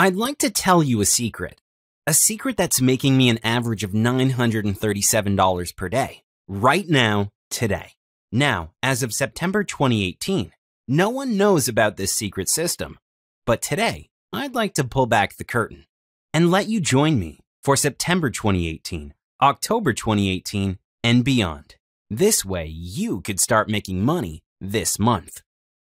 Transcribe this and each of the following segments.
I'd like to tell you a secret. A secret that's making me an average of $937 per day. Right now, today. Now, as of September 2018, no one knows about this secret system. But today, I'd like to pull back the curtain and let you join me for September 2018, October 2018, and beyond. This way, you could start making money this month.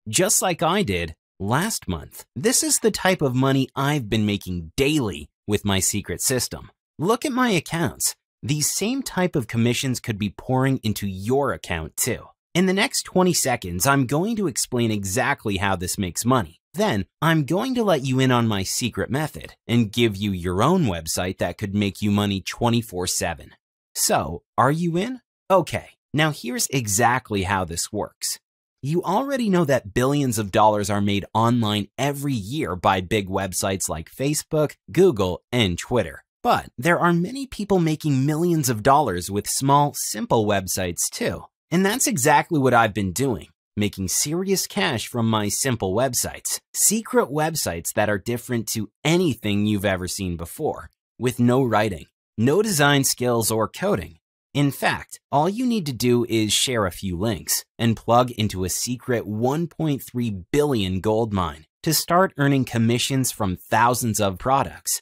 Just like I did last month. This is the type of money I've been making daily with my secret system. Look at my accounts. These same type of commissions could be pouring into your account too. In the next 20 seconds, I'm going to explain exactly how this makes money. Then, I'm going to let you in on my secret method and give you your own website that could make you money 24 7. So, are you in? Okay, now here's exactly how this works. You already know that billions of dollars are made online every year by big websites like Facebook, Google, and Twitter. But there are many people making millions of dollars with small, simple websites too. And that's exactly what I've been doing, making serious cash from my simple websites. Secret websites that are different to anything you've ever seen before, with no writing, no design skills or coding, in fact, all you need to do is share a few links and plug into a secret 1.3 billion gold mine to start earning commissions from thousands of products.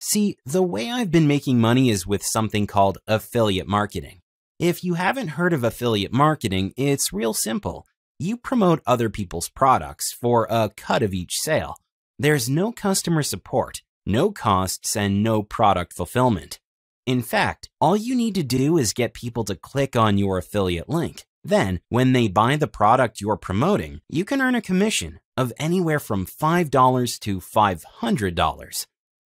See, the way I've been making money is with something called affiliate marketing. If you haven't heard of affiliate marketing, it's real simple. You promote other people's products for a cut of each sale. There's no customer support, no costs, and no product fulfillment. In fact, all you need to do is get people to click on your affiliate link. Then, when they buy the product you're promoting, you can earn a commission of anywhere from $5 to $500.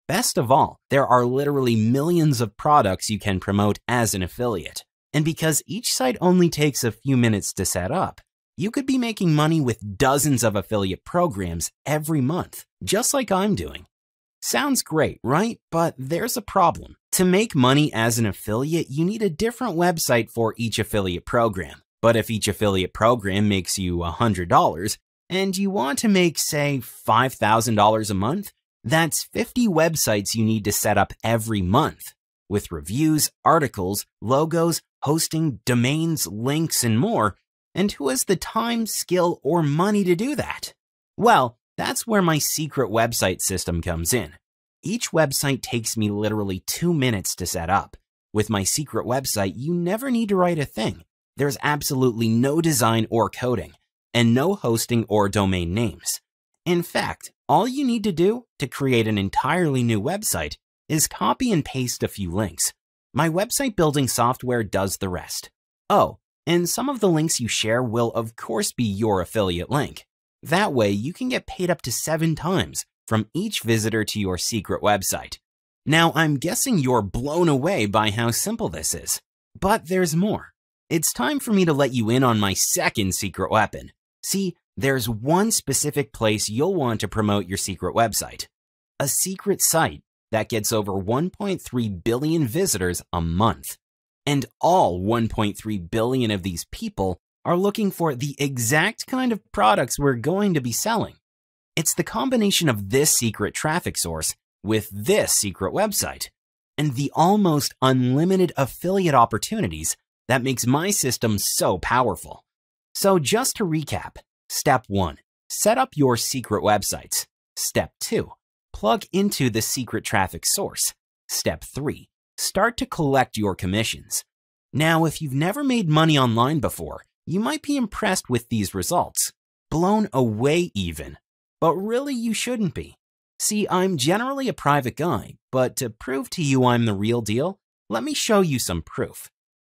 Best of all, there are literally millions of products you can promote as an affiliate. And because each site only takes a few minutes to set up, you could be making money with dozens of affiliate programs every month, just like I'm doing. Sounds great, right? But there's a problem. To make money as an affiliate, you need a different website for each affiliate program. But if each affiliate program makes you $100 and you want to make, say, $5,000 a month, that's 50 websites you need to set up every month with reviews, articles, logos, hosting, domains, links, and more. And who has the time, skill, or money to do that? Well, that's where my secret website system comes in. Each website takes me literally two minutes to set up. With my secret website, you never need to write a thing. There's absolutely no design or coding, and no hosting or domain names. In fact, all you need to do to create an entirely new website is copy and paste a few links. My website building software does the rest. Oh, and some of the links you share will of course be your affiliate link. That way, you can get paid up to seven times from each visitor to your secret website. Now, I'm guessing you're blown away by how simple this is. But there's more. It's time for me to let you in on my second secret weapon. See, there's one specific place you'll want to promote your secret website. A secret site that gets over 1.3 billion visitors a month. And all 1.3 billion of these people are looking for the exact kind of products we're going to be selling. It's the combination of this secret traffic source with this secret website and the almost unlimited affiliate opportunities that makes my system so powerful. So just to recap, step one, set up your secret websites. Step two, plug into the secret traffic source. Step three, start to collect your commissions. Now, if you've never made money online before, you might be impressed with these results, blown away even. But really, you shouldn't be. See, I'm generally a private guy, but to prove to you I'm the real deal, let me show you some proof.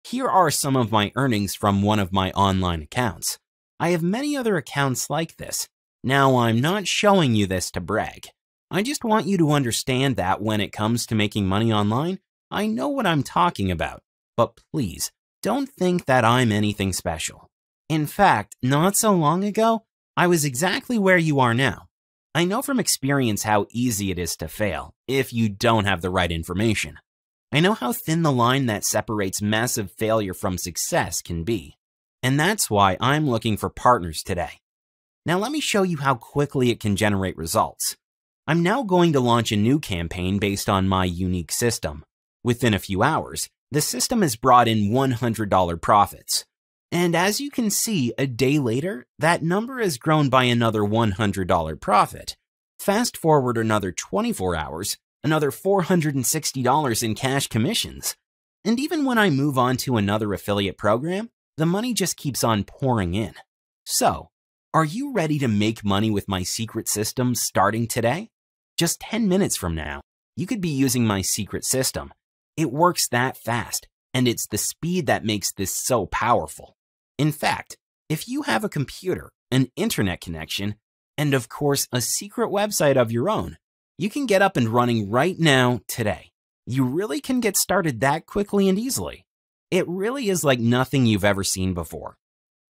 Here are some of my earnings from one of my online accounts. I have many other accounts like this. Now, I'm not showing you this to brag. I just want you to understand that when it comes to making money online, I know what I'm talking about. But please, don't think that I'm anything special. In fact, not so long ago, I was exactly where you are now. I know from experience how easy it is to fail if you don't have the right information. I know how thin the line that separates massive failure from success can be. And that's why I'm looking for partners today. Now let me show you how quickly it can generate results. I'm now going to launch a new campaign based on my unique system. Within a few hours, the system has brought in $100 profits. And as you can see, a day later, that number has grown by another $100 profit. Fast forward another 24 hours, another $460 in cash commissions. And even when I move on to another affiliate program, the money just keeps on pouring in. So, are you ready to make money with my secret system starting today? Just 10 minutes from now, you could be using my secret system. It works that fast, and it's the speed that makes this so powerful. In fact, if you have a computer, an internet connection, and of course a secret website of your own, you can get up and running right now today. You really can get started that quickly and easily. It really is like nothing you've ever seen before.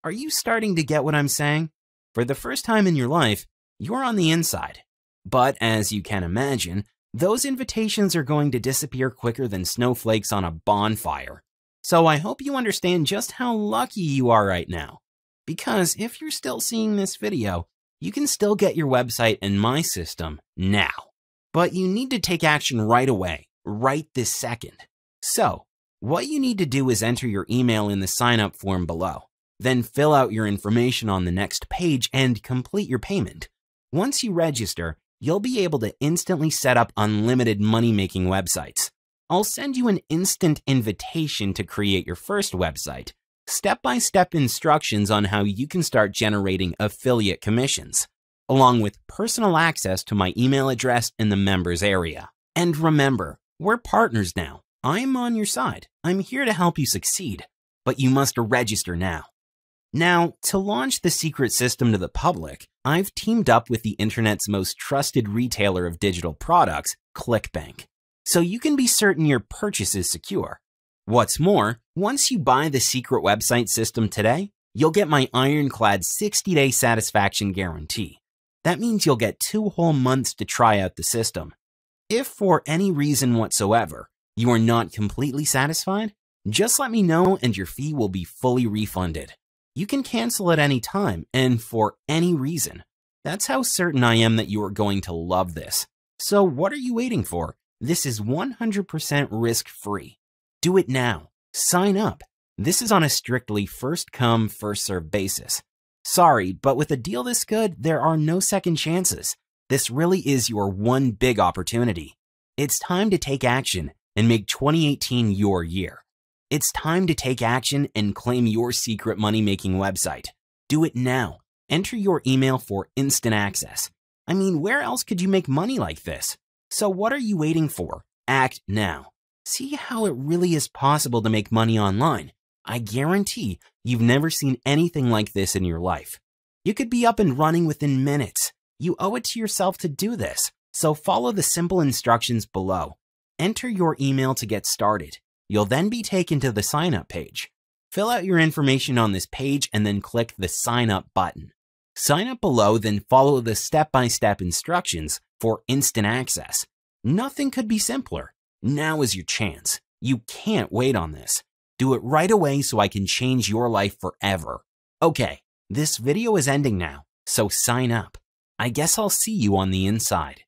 Are you starting to get what I'm saying? For the first time in your life, you're on the inside. But as you can imagine, those invitations are going to disappear quicker than snowflakes on a bonfire. So I hope you understand just how lucky you are right now. Because if you're still seeing this video, you can still get your website in my system now. But you need to take action right away, right this second. So, what you need to do is enter your email in the sign up form below. Then fill out your information on the next page and complete your payment. Once you register, you'll be able to instantly set up unlimited money making websites. I'll send you an instant invitation to create your first website, step by step instructions on how you can start generating affiliate commissions, along with personal access to my email address in the members area. And remember, we're partners now. I'm on your side. I'm here to help you succeed, but you must register now. Now, to launch the secret system to the public, I've teamed up with the internet's most trusted retailer of digital products, ClickBank so you can be certain your purchase is secure. What's more, once you buy the secret website system today, you'll get my ironclad 60-day satisfaction guarantee. That means you'll get two whole months to try out the system. If for any reason whatsoever you are not completely satisfied, just let me know and your fee will be fully refunded. You can cancel at any time and for any reason. That's how certain I am that you are going to love this. So what are you waiting for? This is 100% risk free. Do it now. Sign up. This is on a strictly first come, first-served basis. Sorry, but with a deal this good, there are no second chances. This really is your one big opportunity. It's time to take action and make 2018 your year. It's time to take action and claim your secret money making website. Do it now. Enter your email for instant access. I mean, where else could you make money like this? So what are you waiting for? Act now. See how it really is possible to make money online. I guarantee you've never seen anything like this in your life. You could be up and running within minutes. You owe it to yourself to do this. So follow the simple instructions below. Enter your email to get started. You'll then be taken to the sign up page. Fill out your information on this page and then click the sign up button. Sign up below, then follow the step-by-step -step instructions for instant access. Nothing could be simpler. Now is your chance. You can't wait on this. Do it right away so I can change your life forever. Okay, this video is ending now, so sign up. I guess I'll see you on the inside.